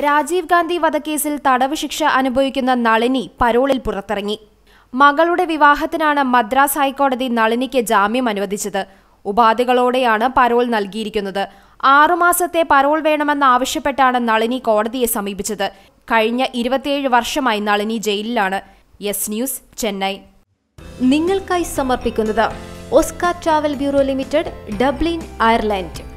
രാജീവ് ഗാന്ധി വധക്കേസിൽ തടവ് ശിക്ഷ അനുഭവിക്കുന്ന നളിനി പരോളിൽ പുറത്തിറങ്ങി. മകളുടെ വിവാഹത്തിനാണ് മദ്രാസ് ഹൈക്കോടതി നളിനിക്ക് ജാമ്യം അനുവദിച്ചത്. ഉപാധികളോടെയാണ് പരോൾ നൽകിയിരിക്കുന്നത്. ആറുമാസത്തെ പരോൾ വേണമെന്നാവശ്യപ്പെട്ടാണ് നളിനി കോടതിയെ സമീപിച്ചത്. കഴിഞ്ഞ ഇരുപത്തിയേഴ് വർഷമായി നളിനി ജയിലിലാണ്. Yes news Chennai. നിങ്ങൾക്കായി സമർപ്പിക്കുന്നത് Oscar travel bureau limited Dublin Ireland.